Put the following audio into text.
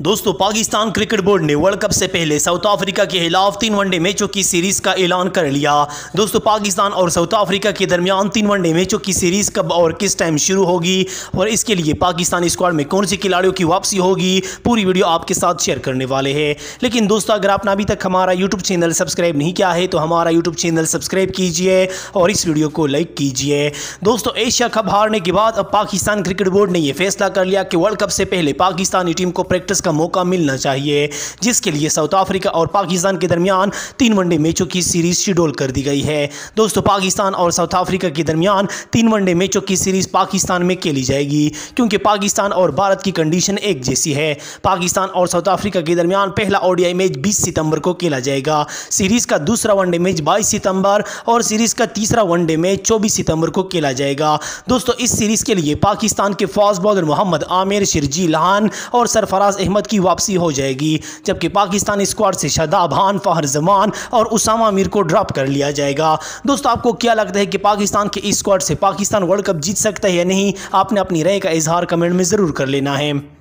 दोस्तों, Pakistan cricket board ने world cup से पहले साउथ अफ्रीका के खिलाफ तीन वनडे मैचों की सीरीज़ का ऐलान कर लिया। दोस्तों, पाकिस्तान और साउथ अफ्रीका के दरमियान तीन वनडे मैचों की सीरीज़ कब और किस टाइम शुरू होगी और इसके लिए पाकिस्तान स्क्वाड में कौन सी खिलाड़ियों की वापसी होगी, पूरी वीडियो आपके साथ शेयर करने वाले हैं। लेकिन दोस्तों, अगर आपने अभी तक हमारा यूट्यूब चैनल सब्सक्राइब नहीं किया है तो हमारा यूट्यूब चैनल सब्सक्राइब कीजिए और इस वीडियो को लाइक कीजिए। दोस्तों, एशिया कप हारने के बाद अब पाकिस्तान क्रिकेट बोर्ड ने यह फैसला कर लिया कि वर्ल्ड कप से पहले पाकिस्तानी टीम को प्रैक्टिस का मौका मिलना चाहिए, जिसके लिए साउथ अफ्रीका और पाकिस्तान के दरमियान तीन वनडे मैचों की सीरीज़ शेड्यूल कर दी गई है। दोस्तों, पाकिस्तान और साउथ अफ्रीका के दरमियान तीन वनडे मैचों की सीरीज़ पाकिस्तान में खेली जाएगी, क्योंकि पाकिस्तान और भारत की कंडीशन एक जैसी है। पाकिस्तान और साउथ अफ्रीका के दरमियान पहला ओडीआई मैच बीस सितंबर को खेला जाएगा। सीरीज़ का दूसरा वनडे मैच बाईस सितंबर और सीरीज़ का तीसरा वनडे मैच चौबीस सितंबर को खेला जाएगा। दोस्तों, इस सीरीज़ के लिए पाकिस्तान के फास्ट बॉलर मोहम्मद आमिर, शिरजी लहान और सरफराज अहमद की वापसी हो जाएगी, जबकि पाकिस्तान स्क्वाड से शदाबान फहर जमान और उसामा मीर को ड्रॉप कर लिया जाएगा। दोस्तों, आपको क्या लगता है कि पाकिस्तान के स्क्वाड से पाकिस्तान वर्ल्ड कप जीत सकता है या नहीं? आपने अपनी राय का इजहार कमेंट में ज़रूर कर लेना है।